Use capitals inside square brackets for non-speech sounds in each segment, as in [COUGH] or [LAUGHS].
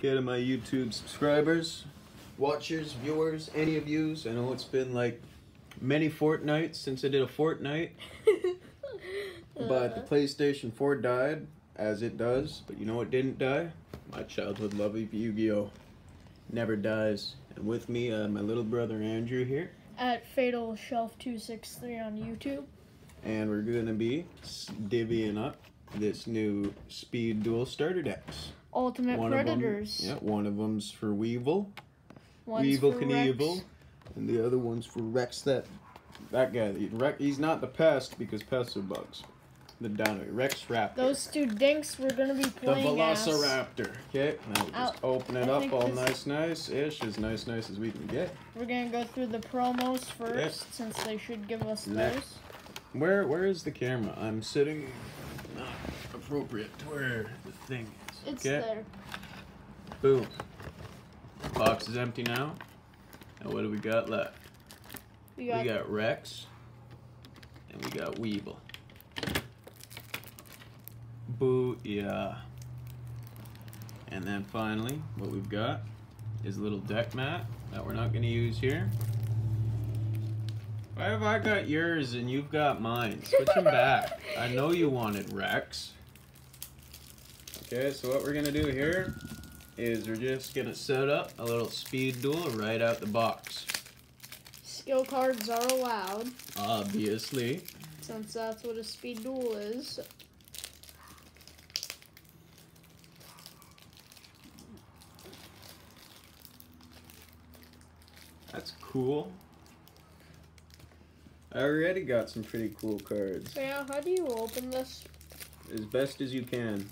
To my YouTube subscribers, watchers, viewers, any of yous. I know it's been like many fortnights since I did a fortnight, [LAUGHS] but the PlayStation 4 died, as it does. But you know what didn't die? My childhood love of Yu-Gi-Oh! Never dies. And with me, uh, my little brother Andrew here. At Fatal Shelf 263 on YouTube. And we're going to be divvying up this new Speed Duel starter decks. Ultimate One Predators. Them, yeah, one of them's for Weevil, One's Weevil for Knievel, Rex. and the other one's for Rex. That that guy, the Rex, he's not the pest because pests are bugs. The downer, Rex Raptor. Those two dinks we're gonna be the playing as. Velociraptor. Okay, now we'll just open it I up all nice, nice ish, as nice, nice as we can get. We're gonna go through the promos first, since they should give us Let- those. Where where is the camera? I'm sitting not appropriate to where the thing is. It's okay. there. Boom. Box is empty now. And what do we got left? We got, We got Rex. And we got Weevil. Boo, yeah. And then finally, what we've got is a little deck mat that we're not going to use here. Why have I got yours and you've got mine? Switch them back. [LAUGHS] I know you wanted Rex. Okay, so what we're going to do here is we're just to set up a little speed duel right out the box. skill cards are allowed, Obviously. since that's what a speed duel is. That's cool. I already got some pretty cool cards. Yeah, how do you open this? As best as you can.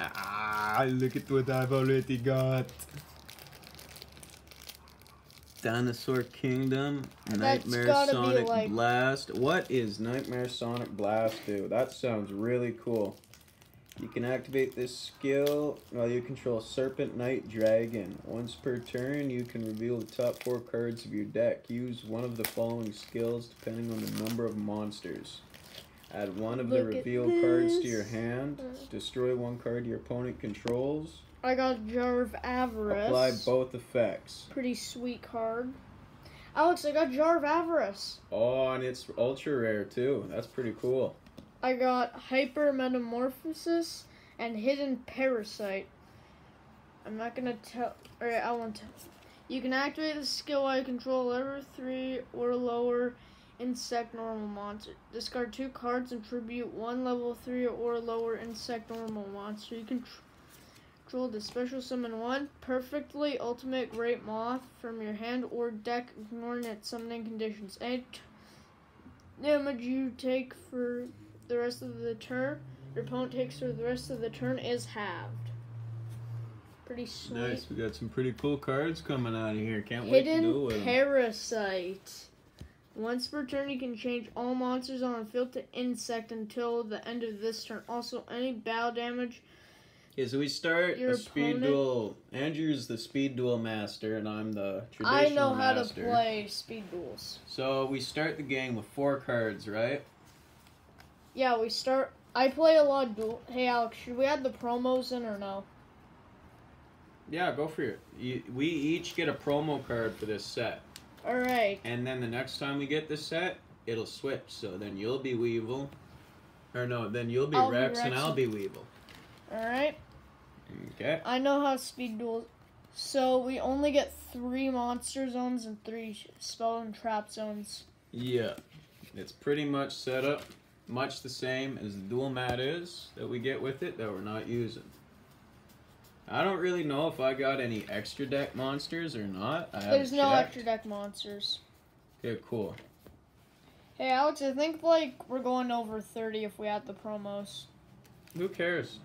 Ah, look at what I've already got. Dinosaur Kingdom, That's Nightmare Sonic like- Blast. What is Nightmare Sonic Blast do? That sounds really cool. You can activate this skill while you control Serpent Knight Dragon. Once per turn, you can reveal the top four cards of your deck. Use one of the following skills depending on the number of monsters. Add one of the Look at reveal cards to your hand. Uh. Destroy one card your opponent controls. I got Jar of Avarice. Apply both effects. Pretty sweet card. Alex, I got Jar of Avarice. Oh, and it's ultra rare too. That's pretty cool. I got Hyper Metamorphosis and Hidden Parasite. I'm not gonna tell. Alright, I won't tell. You can activate the skill while you control level 3 or lower insect normal monster. Discard two cards and tribute one level 3 or lower insect normal monster. You can tr- control the special summon one perfectly ultimate great moth from your hand or deck, ignoring its summoning conditions. Any damage you take for the rest of the turn, your opponent takes for the rest of the turn is halved. Pretty sweet. Nice. We got some pretty cool cards coming out of here. Can't wait to Hidden do with them. Parasite. Once per turn, you can change all monsters on the field to insect until the end of this turn. Also, any battle damage. Okay, so we start Your a speed opponent- duel. Andrew's the speed duel master, and I'm the traditional master. I know how master. to play speed duels. So we start the game with four cards, right? Yeah, we start. I play a lot of duel. Hey, Alex, should we add the promos in or no? Yeah, go for it. You, we each get a promo card for this set, All right. and then the next time we get this set, it'll switch. So then you'll be Weevil, or no, then you'll be I'll be Rex, and I'll be Weevil. All right. Okay. I know how speed duels. So we only get three monster zones and three spell and trap zones. Yeah, it's pretty much set up much the same as the duel mat is that we get with it that we're not using. I don't really know if I got any extra deck monsters or not. I There's no checked. extra deck monsters. Okay, cool. Hey Alex, I think like we're going over 30 if we add the promos. Who cares?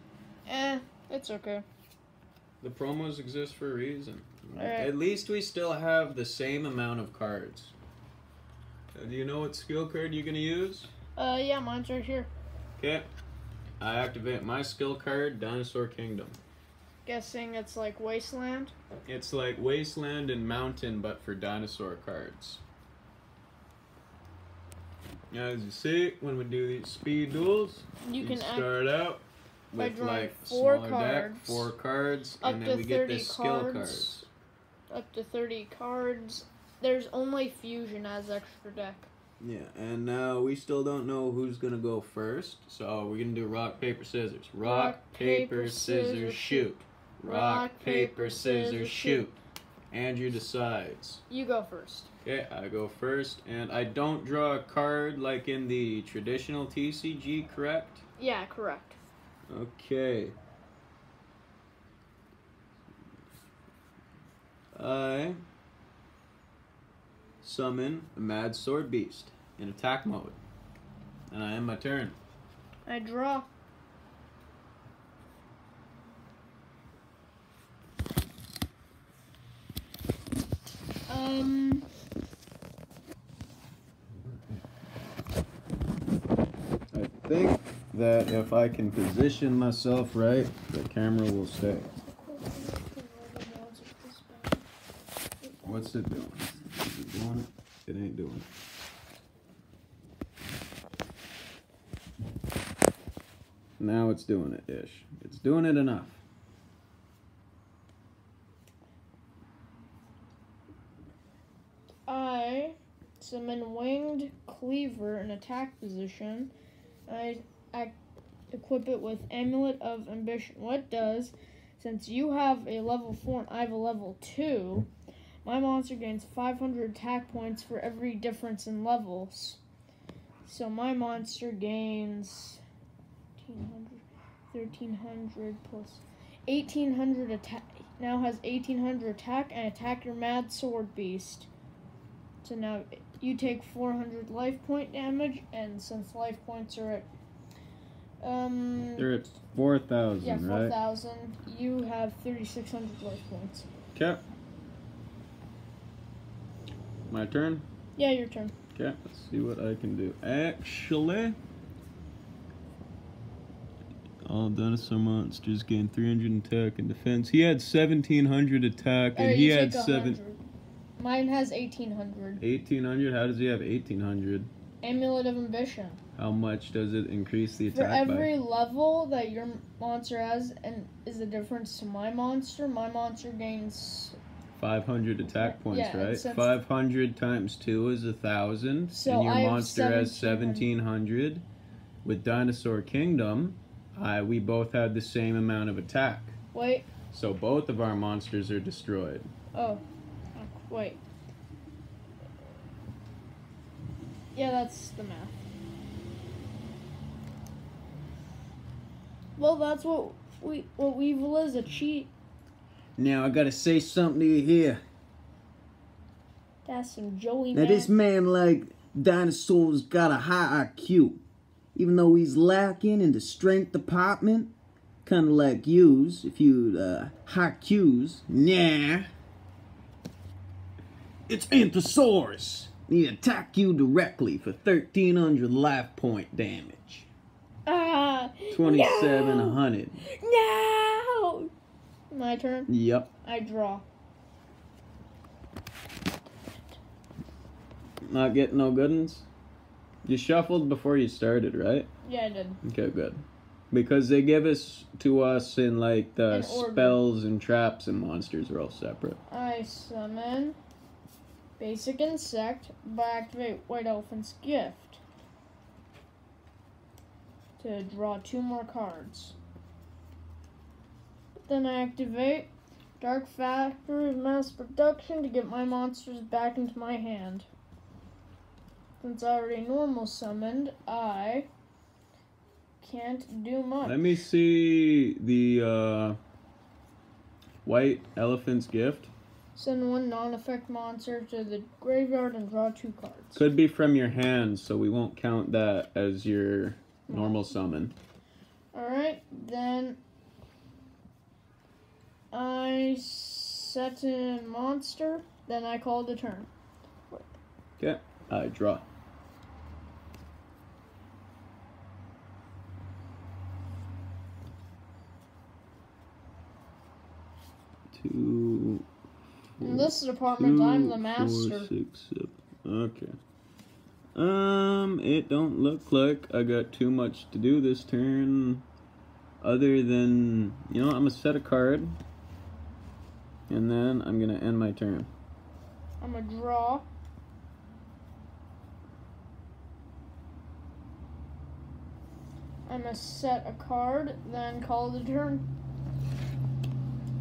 Eh, it's okay. The promos exist for a reason. Alright. At least we still have the same amount of cards. Uh, do you know what skill card you're gonna use? Uh, yeah, mine's right here. Okay. I activate my skill card, Dinosaur Kingdom. Guessing it's like Wasteland. It's like Wasteland and Mountain, but for dinosaur cards. As you see, when we do these speed duels, You can start out with like four smaller deck, cards, four cards, and then we get 30 the skill cards. cards. up to 30 cards. There's only fusion as extra deck. Yeah, and now we still don't know who's gonna go first, so we're gonna do rock paper scissors. Rock, Rock, paper, paper, scissors, shoot. Rock, paper, scissors, shoot. Andrew decides. You go first. Okay, I go first, and I don't draw a card like in the traditional TCG, correct? Yeah, correct. Okay. I summon a Mad Sword Beast in attack mode. And I end my turn. I draw. Um, I think that if I can position myself right, the camera will stay. What's it doing? It ain't doing. Now it's doing it ish. It's doing it enough. I summon Winged Cleaver in attack position. I, I equip it with Amulet of Ambition. What does, since you have a level 4 and I have a level 2, my monster gains 500 attack points for every difference in levels. So my monster gains 1300, 1300 plus 1800 attack. Now has 1800 attack and attack your Mad Sword Beast. So now you take 400 life point damage, and since life points are at um They're at 4,000, yeah right? 4,000, you have 3,600 life points. Okay. My turn? Yeah, your turn. Okay, let's see what I can do. Actually, all dinosaur monsters gain 300 attack and defense. He had 1700 attack, and he had seven Mine has 1,800. 1800. How does he have 1800? Amulet of Ambition. How much does it increase the attack? For every level that your monster has, and is the difference to my monster, my monster gains. By? 500 attack points, Yeah, right? 500 times 2 is a 1,000. So and your I monster has 1700. 1700. With Dinosaur Kingdom, I, we both had the same amount of attack. Wait. So both of our monsters are destroyed. Oh. oh, Wait. Yeah, that's the math. Well, that's what we what Weevil is a cheat. Now I gotta say something to you here. That's some Joey Now man. this man like dinosaurs got a high IQ. Even though he's lacking in the strength department. Kinda like yous, if you uh high Qs. Nah. It's Anthrosaurus. He attack you directly for thirteen hundred life point damage. ah. Twenty seven hundred. No. My turn. Yep. I draw. Not getting no good ones? You shuffled before you started, right? Yeah, I did. Okay, good. Because they give us to us in like the In spells and traps and monsters are all separate. I summon Basic Insect by activate White Elephant's Gift to draw two more cards. Then I activate Dark Factory Mass Production to get my monsters back into my hand. Since I already normal summoned, I can't do much. Let me see the uh, white elephant's gift. Send one non-effect monster to the graveyard and draw two cards. Could be from your hand, so we won't count that as your normal summon. Alright, then I set in monster, then I call the turn. Okay, I draw. Two. In this department, I'm the master. four, six, seven. Okay. Um, it don't look like I got too much to do this turn. Other than, you know, I'm gonna set a card. And then I'm gonna end my turn. I'm gonna draw. I'm gonna set a card, then call the turn.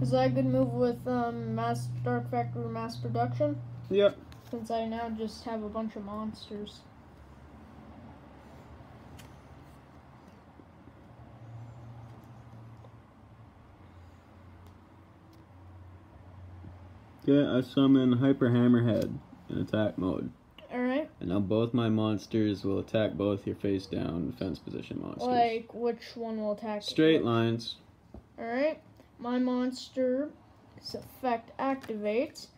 Is that a good move with um, mass Dark Factory mass production? Yep. Since I now just have a bunch of monsters. Okay, I summon Hyper Hammerhead in attack mode. Alright. And now both my monsters will attack both your face down defense position monsters. Like, which one will attack? Straight lines. Alright. My monster's effect activates.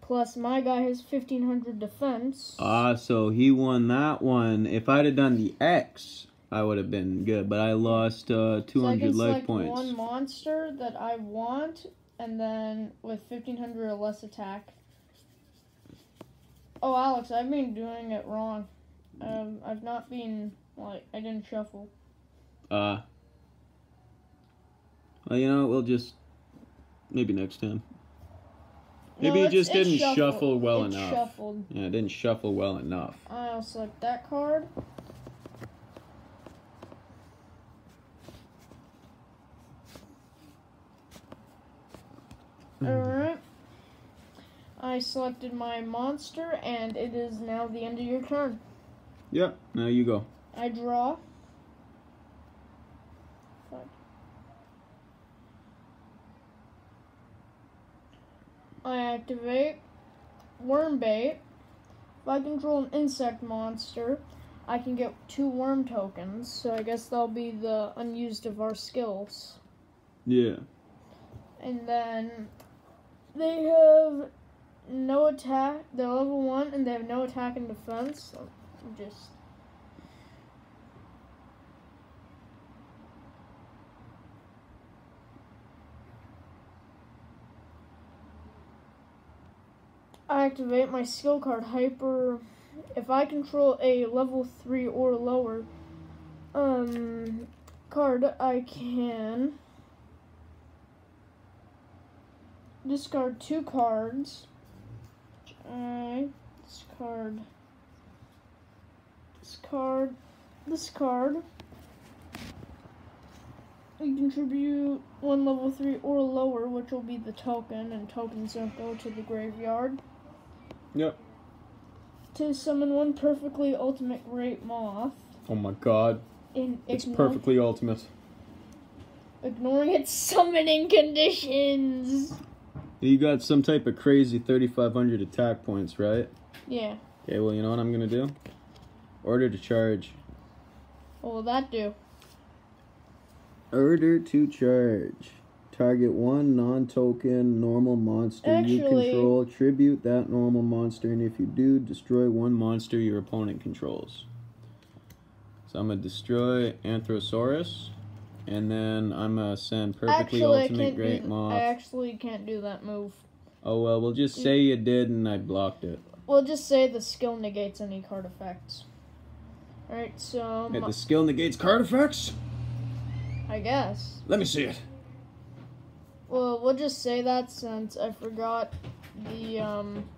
Plus, my guy has 1500 defense. Ah, so he won that one. If I'd have done the X, I would have been good. But I lost uh, 200 so I life points. one monster that I want, and then with 1500 or less attack. Oh, Alex, I've been doing it wrong. Um, I've not been, like, I didn't shuffle. Uh. Well, you know, we'll just maybe next time. No, Maybe it it's- just didn't shuffled. shuffle well enough. shuffled. Yeah, it didn't shuffle well enough. I'll select that card. Alright. Mm-hmm. I selected my monster, and it is now the end of your turn. Yep. Now you go. I draw. I activate worm bait. If I control an insect monster, I can get two worm tokens. So I guess that'll be the unused of our skills. Yeah. And then they have no attack. They're level one, and they have no attack and defense. So just I activate my skill card hyper. If I control a level three or lower um card, I can discard two cards. I discard this card, this card. You contribute one level three or lower, which will be the token, and tokens don't go to the graveyard. Yep. To summon one perfectly ultimate great moth. Oh my god. In It's perfectly ultimate. ignoring its summoning conditions. You got some type of crazy 3,500 attack points, right? Yeah. Okay, well, you know what I'm gonna do? Order to charge. What will that do? Order to charge. Target one non-token normal monster you Actually- control. Tribute that normal monster, and if you do, destroy one monster your opponent controls. So I'm gonna destroy Anthrosaurus, and then I'm gonna send perfectly actually, I ultimate great do, moth. I actually can't do that move. oh well, we'll just say you did, and I blocked it. We'll just say the skill negates any card effects. Alright, so Okay, the skill negates card effects. I guess. Let me see it. Well, we'll just say that since I forgot the um.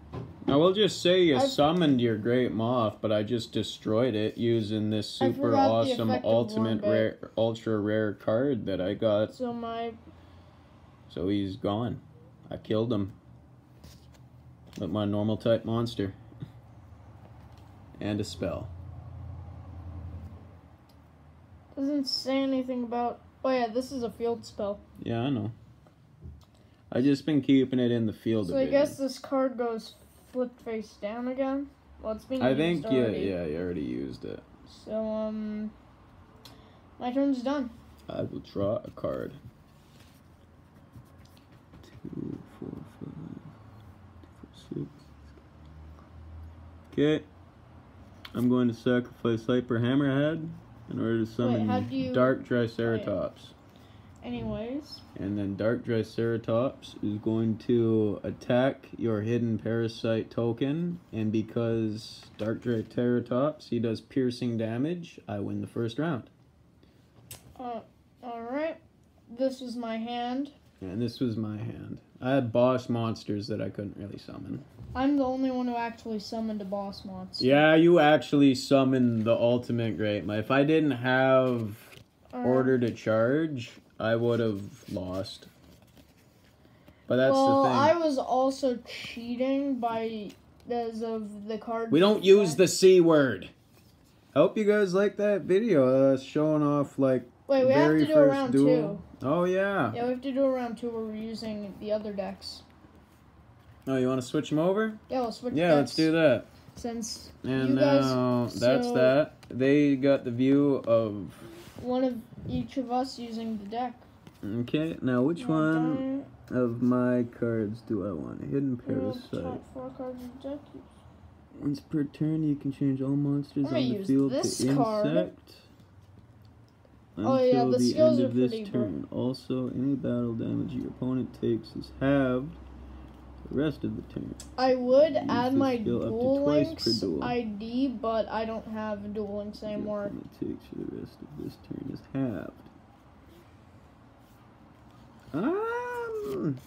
Now we'll just say you I've- summoned your great moth, but I just destroyed it using this super awesome ultimate rare, ultra rare card that I got. So my So he's gone. I killed him with my normal type monster and a spell. doesn't say anything about. Oh yeah, this is a field spell. Yeah, I know. I just been keeping it in the field. So I guess this card goes flipped face down again. Well, it's being I think yeah, already. yeah, you already used it. So um, my turn's done. I will draw a card. Two, four, five, four, six. Okay. I'm going to sacrifice Hyper Hammerhead in order to summon you- Dark Triceratops. Anyways. And then Dark Triceratops is going to attack your hidden parasite token. And because Dark Triceratops, he does piercing damage, I win the first round. Uh, alright. This was my hand. And this was my hand. I had boss monsters that I couldn't really summon. I'm the only one who actually summoned a boss monster. Yeah, you actually summoned the ultimate great. If I didn't have Uh, order to charge, I would have lost. But that's well, the thing. I was also cheating by as of the card. We don't use the C word. Hope you guys like that video. Uh, showing off like Wait, we have to do first around duel. Oh yeah. Yeah, we have to do around two where we're using the other decks. Oh, you want to switch them over? Yeah, let's switch Yeah, let's do that. Since And You guys- now that's so- that. They got the view of. one of each of us using the deck. Okay, now which one of my cards do I want? Hidden Parasite. four cards of the deck. Once per turn, you can change all monsters on the field to card. insect. Oh, Until yeah, the the skills end of this turn. Also, any battle damage your opponent takes is halved rest of the turn. I would Use add my dual up to twice per Links duel. ID, but I don't have Duel Links anymore. opponent takes for the rest of this turn is halved. Um,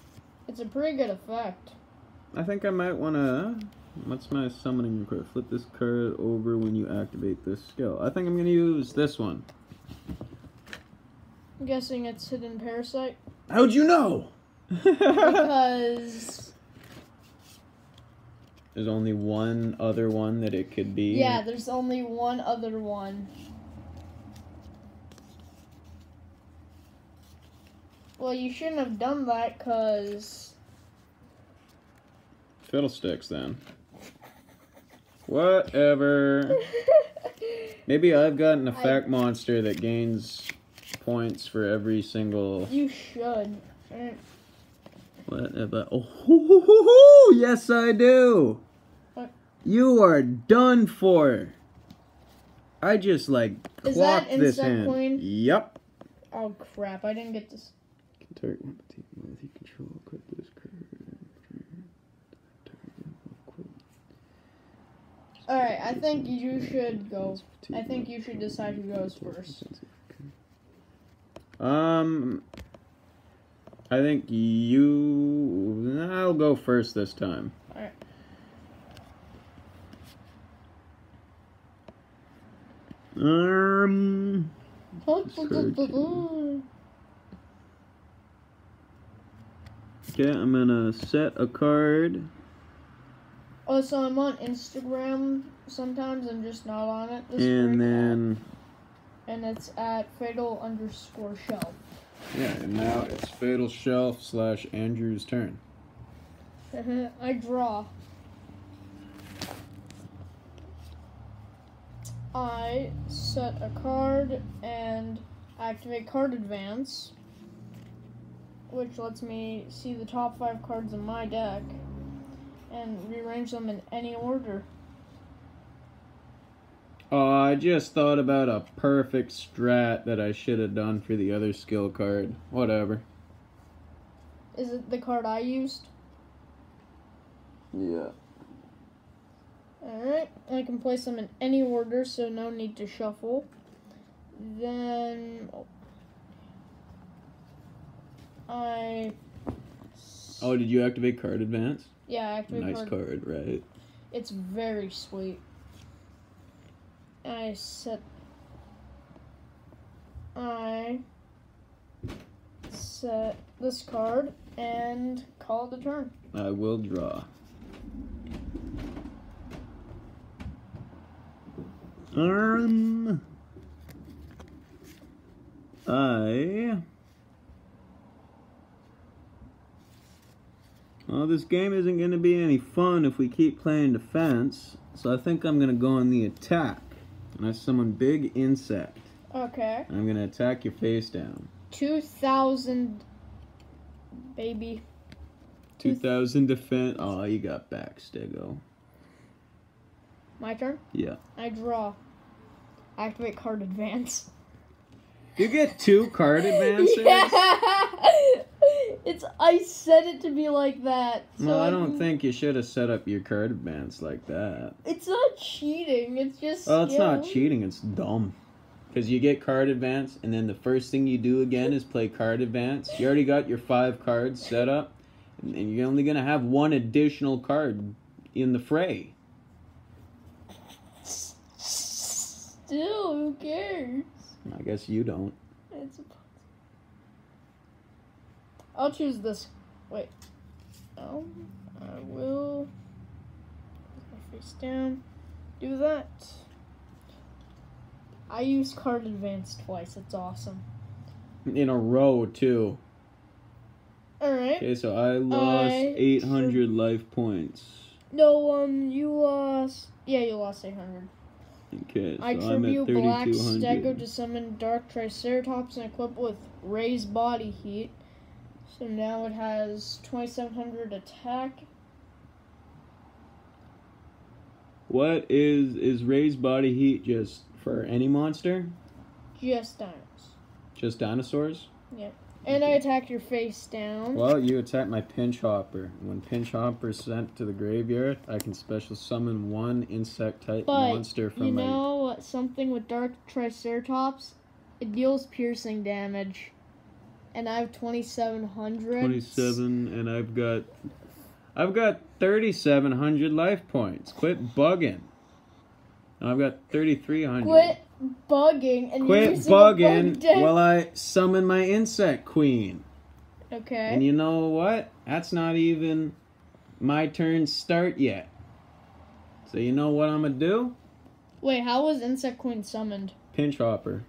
It's a pretty good effect. I think I might want to. What's my summoning request? Flip this card over when you activate this skill. I think I'm going to use this one. I'm guessing it's Hidden Parasite. How'd you know? [LAUGHS] Because, There's only one other one that it could be. yeah, there's only one other one. Well, you shouldn't have done that because. Fiddlesticks then. Whatever. [LAUGHS] Maybe I've got an effect monster that gains points for every single. you should. Mm, Whatever. Oh, hoo, hoo, hoo, hoo. yes, I do. What? You are done for. I just like Is that this Insect hand. Queen? Yep. Oh crap! I didn't get this. Target one team with you control. Equip this. All right, I think you should go. I think you should decide who goes first. Um, I think you. I'll go first this time. Alright. Um. Oh, Okay, I'm gonna set a card. Oh, so I'm on Instagram sometimes. I'm just not on it. This And then, and it's at fatal underscore shelf. Yeah, and now it's Fatal Shelf slash Andrew's turn. [LAUGHS] I draw. I set a card and activate card advance, which lets me see the top five cards in my deck and rearrange them in any order. Oh, I just thought about a perfect strat that I should have done for the other skill card. Whatever. Is it the card I used? Yeah. Alright, I can place them in any order, so no need to shuffle. Then oh. I Oh, did you activate card advance? yeah, activate Nice card. card, right? It's very sweet. I set I set this card and call the turn. I will draw. Um, I. Well, this game isn't going to be any fun if we keep playing defense, so I think I'm going to go on the attack. And I summon Big Insect. Okay. I'm going to attack your face down. Two thousand baby. 2000 defense. Oh, you got back, Stego. My turn? Yeah. I draw. Activate card advance. You get two card [LAUGHS] advances? Yeah. It's I said it to be like that. So Well, I don't think you should have set up your card advance like that. it's not cheating. It's just Well, it's not cheating, it's dumb. Because you get card advance, and then the first thing you do again is play card advance. You already got your five cards set up, and and you're only going to have one additional card in the fray. Still, who cares? I guess you don't. It's a... I'll choose this. Wait. No. I will. Put my face down. Do that. I use card advance twice. It's awesome. In a row, too. Alright. Okay, so I lost I 800 life points. No, um, you lost. Yeah, you lost 800. Okay, so I tribute Black Stego to summon Dark Triceratops and equip with Raised Body Heat. So now it has 2700 attack. What is is raised body heat just for any monster? Just dinos. Just dinosaurs? And I attack your face down. Well, you attack my pinch hopper. When pinch hopper is sent to the graveyard, I can special summon one insect type But, monster from you my. know what- something with Dark Triceratops? It deals piercing damage. And I have 2700. 27 and I've got I've got 3700 life points. Quit bugging. And I've got 3300. Quit bugging and you're Quit using a bug bugging while I summon my insect queen. Okay. And you know what? That's not even my turn start yet. So you know what I'm gonna do? Wait, how was Insect Queen summoned? Pinch hopper.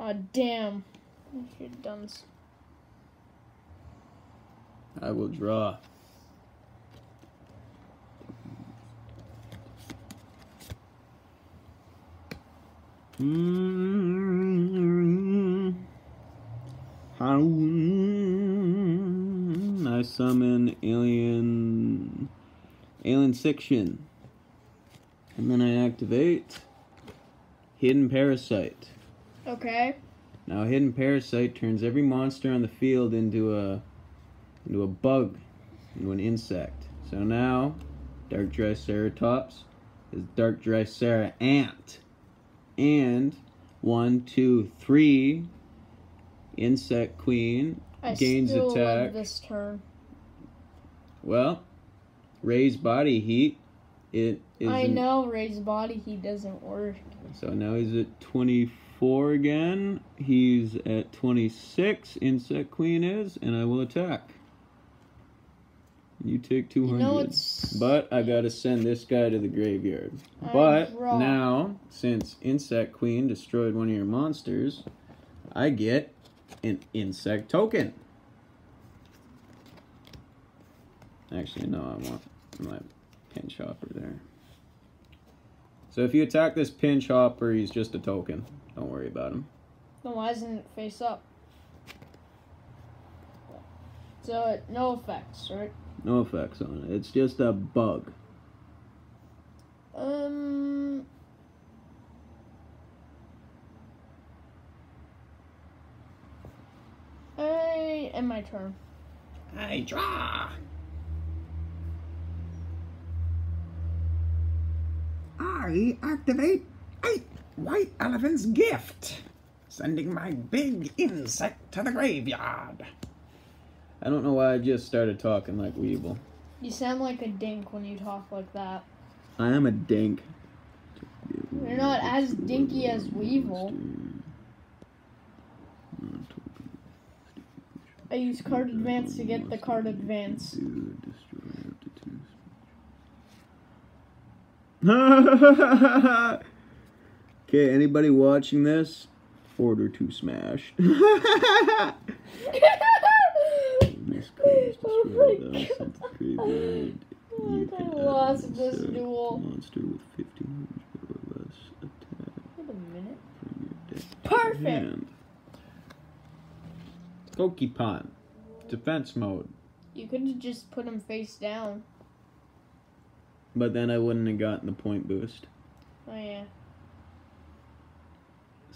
Aw, damn. Done s- I will draw. Mm. How- I summon alien Alinsection. And then I activate hidden parasite. Okay. Now, a Hidden Parasite turns every monster on the field into a into a bug, into an insect. So now, Dark Triceratops is Dark Dricera Ant, and one, two, three, Insect Queen I gains still attack. love this turn. Well, raised body heat. It is. I know raised body heat doesn't work. So now he's at 24 again. He's at 26. Insect Queen is, and I will attack. You take 200. You know but I gotta send this guy to the graveyard. I but draw. now, since Insect Queen destroyed one of your monsters, I get an insect token. Actually, no, I want my pinch hopper there. So if you attack this pinch hopper, he's just a token. Don't worry about him. Then why isn't it face up? So it, no effects, right? No effects on it. It's just a bug. Um. I end my turn. I draw. I activate eight white elephant's gift, sending my big insect to the graveyard. I don't know why I just started talking like Weevil. You sound like a dink when you talk like that. I am a dink. You're not as dinky as Weevil. I use card advance to get the card advance. [LAUGHS] okay, anybody watching this? Order to smash. [LAUGHS] Oh [LAUGHS] this card Oh destroyed, my though, God. sent to the graveyard. You I can lost this duel. Monster with 1500 or less attack Wait a minute. from your deck Perfect. hand. Pokepon. Defense mode. You could have just put him face down. But then I wouldn't have gotten the point boost. Oh yeah.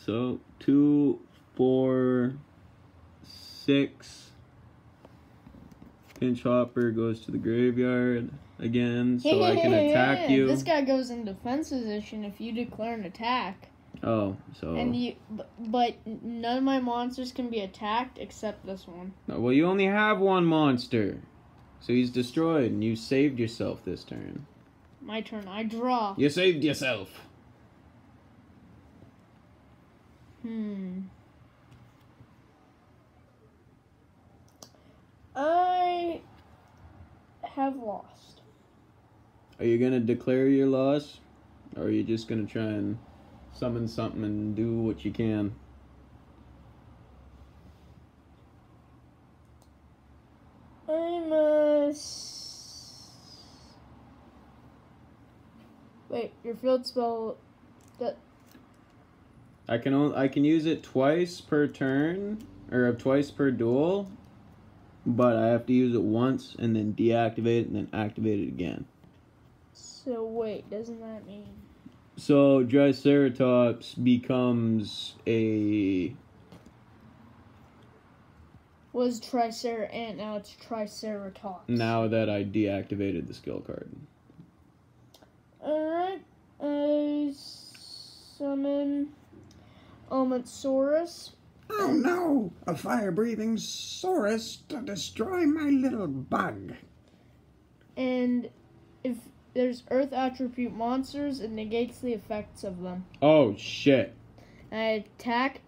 So two, four, six. Pinch hopper goes to the graveyard again, so I can [LAUGHS] attack you. This guy goes in defense position if you declare an attack. Oh, so And you, but none of my monsters can be attacked except this one. well, you only have one monster, so he's destroyed, and you saved yourself this turn. My turn. I draw. You saved yourself. Hmm. I have lost. Are you gonna declare your loss, or are you just gonna try and summon something and do what you can? I must. Wait, your field spell. That I can only, I can use it twice per turn or twice per duel, but I have to use it once and then deactivate it and then activate it again. so wait, doesn't that mean? So Triceratops becomes a Was Tricer Ant now it's Triceratops. now that I deactivated the skill card. Alright, I summon Elementsaurus. Oh no! A fire breathing saurus to destroy my little bug. And if there's Earth attribute monsters, it negates the effects of them. Oh shit! And I attack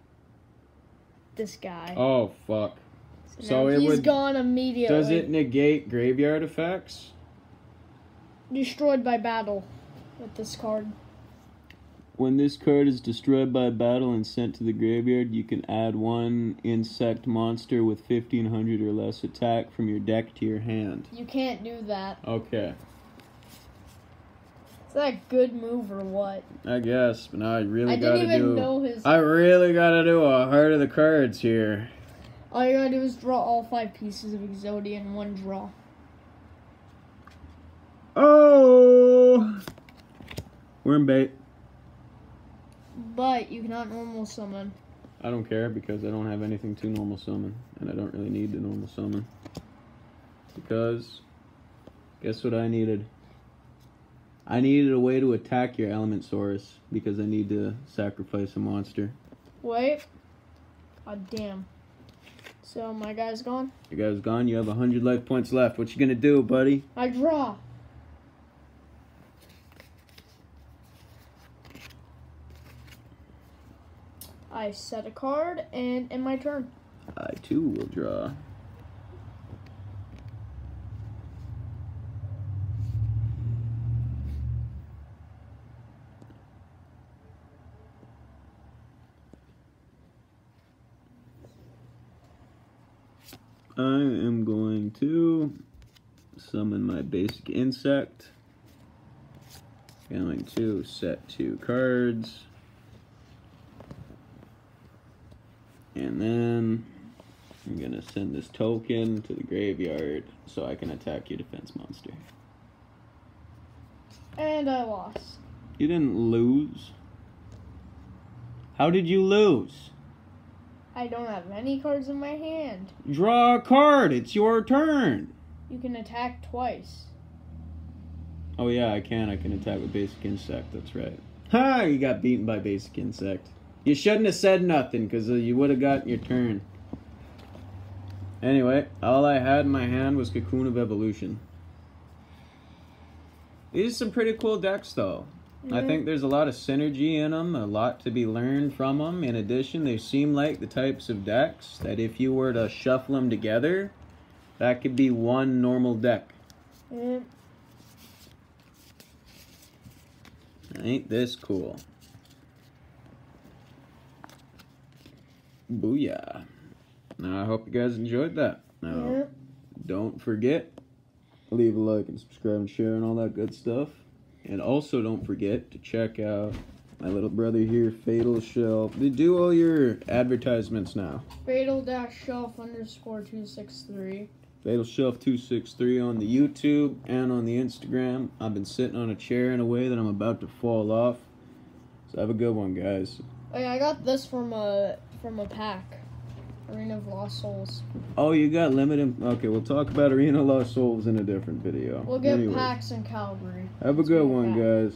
this guy. Oh fuck! so so now it he's would- gone immediately. Does it negate graveyard effects? Destroyed by battle with this card. When this card is destroyed by battle and sent to the graveyard, you can add one insect monster with 1500 or less attack from your deck to your hand. You can't do that. Okay, Is that a good move or what? I guess, but now I really I gotta didn't even do. know his. I really gotta do a heart of the cards here. All you gotta do is draw all five pieces of Exodia in one draw. Oh! Worm bait. Cannot normal summon. I don't care because I don't have anything to normal summon, and I don't really need to normal summon. Because, guess what I needed? I needed a way to attack your Element Elementsaurus because I need to sacrifice a monster. Wait. Oh damn. So my guy's gone. Your guy's gone. You have 100 life points left. What you gonna do, buddy? I draw. I set a card and in my turn. I too will draw. I am going to summon my basic insect. Going to set two cards. And then I'm gonna send this token to the graveyard so I can attack your defense monster. And I lost. You didn't lose. How did you lose? I don't have any cards in my hand. Draw a card. It's your turn. You can attack twice. Oh yeah, I can. I can attack with basic insect. That's right. Ha! You got beaten by basic insect. You shouldn't have said nothing because you would have gotten your turn. Anyway, all I had in my hand was Cocoon of Evolution. These are some pretty cool decks, though. I Mhm. think there's a lot of synergy in them, a lot to be learned from them. In addition, they seem like the types of decks that if you were to shuffle them together, that could be one normal deck. Mm, Ain't this cool? Booyah. Now, I hope you guys enjoyed that. Now, yeah. don't forget, leave a like and subscribe and share and all that good stuff. And also, don't forget to check out my little brother here, Fatal Shelf. They do all your advertisements now. Fatal-shelf underscore two six three. Fatal Shelf 263 on the YouTube and on the Instagram. I've been sitting on a chair in a way that I'm about to fall off. So have a good one, guys. Oh, yeah, I got this from a from a pack. Arena of Lost Souls. Oh, you got limited. Okay, we'll talk about Arena of Lost Souls in a different video. We'll get Anyways, packs in Calgary. Have a Let's good one, back. guys.